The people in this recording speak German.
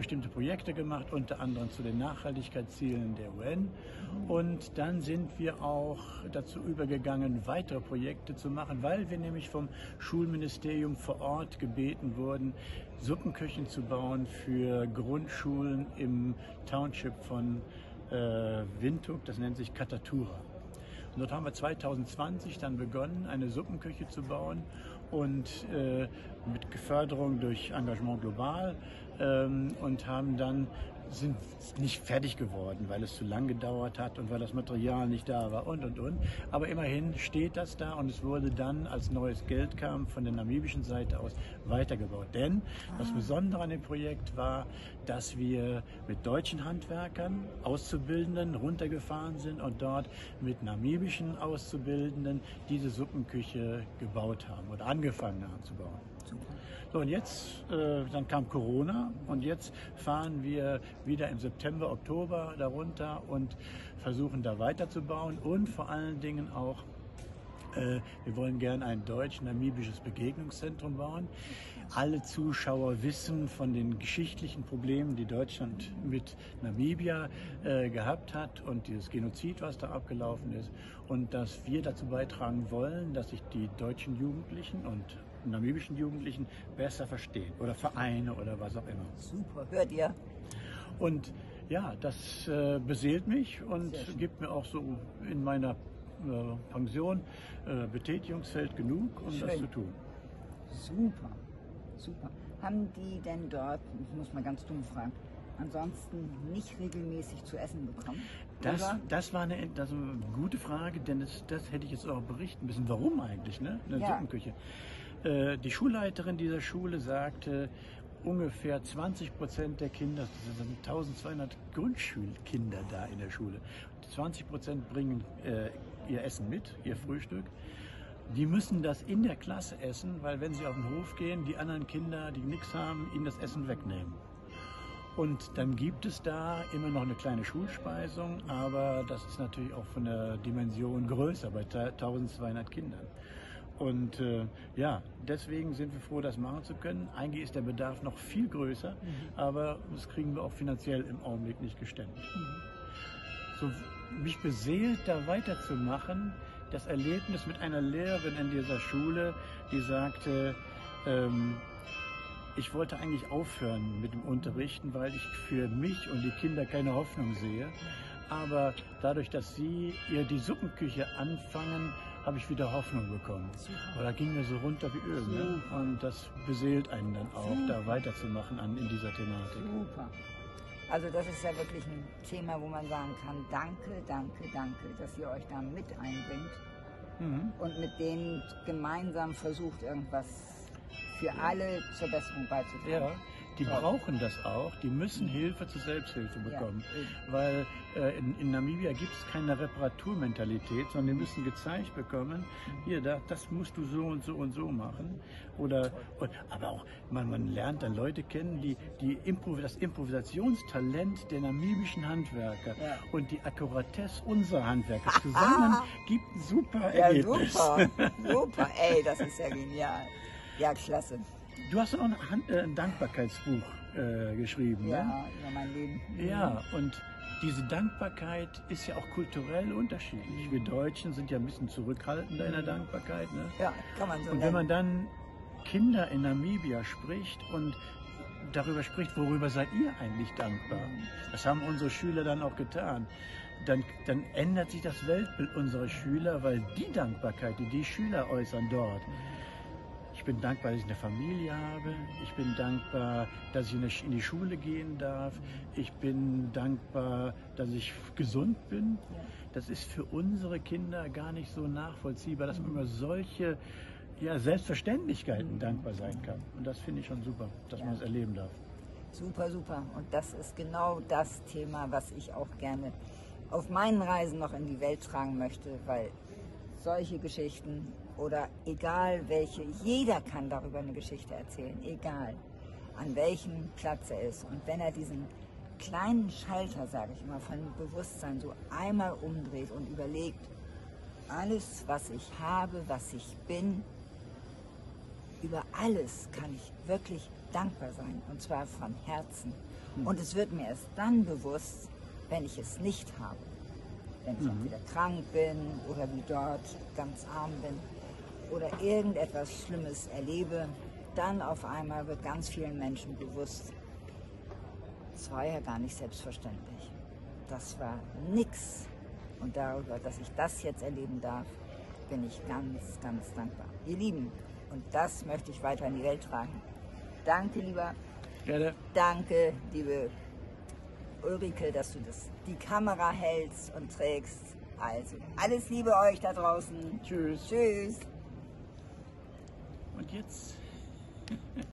bestimmte Projekte gemacht, unter anderem zu den Nachhaltigkeitszielen der UN. Und dann sind wir auch dazu übergegangen, weitere Projekte zu machen, weil wir nämlich vom Schulministerium vor Ort gebeten wurden, Suppenküchen zu bauen für Grundschulen im Township von äh, Windhoek, das nennt sich Katatura. Und dort haben wir 2020 dann begonnen, eine Suppenküche zu bauen und äh, mit Förderung durch Engagement Global ähm, und haben dann sind nicht fertig geworden, weil es zu lang gedauert hat und weil das Material nicht da war und und und. Aber immerhin steht das da und es wurde dann, als neues Geld kam, von der namibischen Seite aus weitergebaut. Denn das ah. Besondere an dem Projekt war, dass wir mit deutschen Handwerkern, Auszubildenden runtergefahren sind und dort mit namibischen Auszubildenden diese Suppenküche gebaut haben oder angefangen haben zu bauen. So, und jetzt, äh, dann kam Corona und jetzt fahren wir wieder im September, Oktober darunter und versuchen da weiterzubauen und vor allen Dingen auch äh, wir wollen gerne ein deutsch-namibisches Begegnungszentrum bauen. Alle Zuschauer wissen von den geschichtlichen Problemen, die Deutschland mit Namibia äh, gehabt hat und dieses Genozid, was da abgelaufen ist. Und dass wir dazu beitragen wollen, dass sich die deutschen Jugendlichen und namibischen Jugendlichen besser verstehen oder Vereine oder was auch immer. Super, hört ihr? Und ja, das äh, beseelt mich und gibt mir auch so in meiner äh, Pension äh, Betätigungsfeld genug, um Schön. das zu tun. Super, super. Haben die denn dort, ich muss mal ganz dumm fragen, ansonsten nicht regelmäßig zu essen bekommen? Das, das war eine, das eine gute Frage, denn das, das hätte ich jetzt auch berichten müssen. Warum eigentlich, ne? Eine ja. Suppenküche. Äh, die Schulleiterin dieser Schule sagte, ungefähr 20 Prozent der Kinder, das sind 1200 Grundschulkinder da in der Schule, 20 Prozent bringen äh, ihr Essen mit, ihr Frühstück. Die müssen das in der Klasse essen, weil wenn sie auf den Hof gehen, die anderen Kinder, die nichts haben, ihnen das Essen wegnehmen. Und dann gibt es da immer noch eine kleine Schulspeisung, aber das ist natürlich auch von der Dimension größer bei 1200 Kindern. Und äh, ja, deswegen sind wir froh, das machen zu können. Eigentlich ist der Bedarf noch viel größer, mhm. aber das kriegen wir auch finanziell im Augenblick nicht gestemmt. Mhm. So, mich beseelt, da weiterzumachen, das Erlebnis mit einer Lehrerin in dieser Schule, die sagte, ähm, ich wollte eigentlich aufhören mit dem Unterrichten, weil ich für mich und die Kinder keine Hoffnung sehe. Aber dadurch, dass Sie ihr die Suppenküche anfangen, habe ich wieder Hoffnung bekommen. Aber da ging mir so runter wie Öl. Ne? Und das beseelt einen dann auch, Super. da weiterzumachen an, in dieser Thematik. Super. Also das ist ja wirklich ein Thema, wo man sagen kann, danke, danke, danke, dass ihr euch da mit einbringt mhm. und mit denen gemeinsam versucht, irgendwas für alle zur Besserung beizutragen. Ja. Die brauchen das auch, die müssen Hilfe zur Selbsthilfe bekommen. Ja. Weil äh, in, in, Namibia gibt es keine Reparaturmentalität, sondern die müssen gezeigt bekommen, hier, da, das musst du so und so und so machen. Oder, und, aber auch, man, man lernt dann Leute kennen, die, die Improv das Improvisationstalent der namibischen Handwerker ja. und die Akkuratesse unserer Handwerker zusammen gibt ein super ja, Ergebnis. Super, super, ey, das ist ja genial. Ja, klasse. Du hast auch ein, äh, ein Dankbarkeitsbuch äh, geschrieben, ja, ne? über mein Leben. Ja, und diese Dankbarkeit ist ja auch kulturell unterschiedlich. Wir Deutschen sind ja ein bisschen zurückhaltender in der Dankbarkeit. Ne? Ja, kann man so Und wenn man dann Kinder in Namibia spricht und darüber spricht, worüber seid ihr eigentlich dankbar? Das haben unsere Schüler dann auch getan. Dann, dann ändert sich das Weltbild unserer Schüler, weil die Dankbarkeit, die die Schüler äußern dort, ich bin dankbar, dass ich eine Familie habe. Ich bin dankbar, dass ich in die Schule gehen darf. Ich bin dankbar, dass ich gesund bin. Das ist für unsere Kinder gar nicht so nachvollziehbar, dass man über solche ja, Selbstverständlichkeiten dankbar sein kann. Und das finde ich schon super, dass man es erleben darf. Super, super. Und das ist genau das Thema, was ich auch gerne auf meinen Reisen noch in die Welt tragen möchte, weil solche Geschichten oder egal welche, jeder kann darüber eine Geschichte erzählen, egal an welchem Platz er ist. Und wenn er diesen kleinen Schalter, sage ich immer, von Bewusstsein so einmal umdreht und überlegt, alles, was ich habe, was ich bin, über alles kann ich wirklich dankbar sein und zwar von Herzen. Hm. Und es wird mir erst dann bewusst, wenn ich es nicht habe. Wenn ich Mhm. entweder krank bin oder wie dort ganz arm bin oder irgendetwas Schlimmes erlebe, dann auf einmal wird ganz vielen Menschen bewusst, es war ja gar nicht selbstverständlich. Das war nix. Und darüber, dass ich das jetzt erleben darf, bin ich ganz, ganz dankbar. Ihr Lieben, und das möchte ich weiter in die Welt tragen. Danke, lieber Gerne. Danke, liebe Ulrike, dass du das, die Kamera hältst und trägst. Also, alles Liebe euch da draußen. Tschüss. Tschüss. Und jetzt